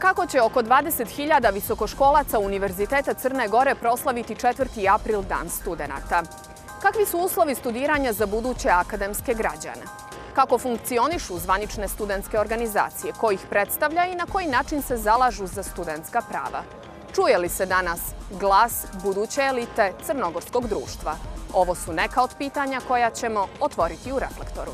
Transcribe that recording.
Kako će oko 20.000 visokoškolaca Univerziteta Crne Gore proslaviti 4. april dan studenta? Kakvi su uslovi studiranja za buduće akademske građane? Kako funkcionišu zvanične studentske organizacije, ko ih predstavlja i na koji način se zalažu za studentska prava? Čuje li se danas glas buduće elite crnogorskog društva? Ovo su neka od pitanja koja ćemo otvoriti u reflektoru.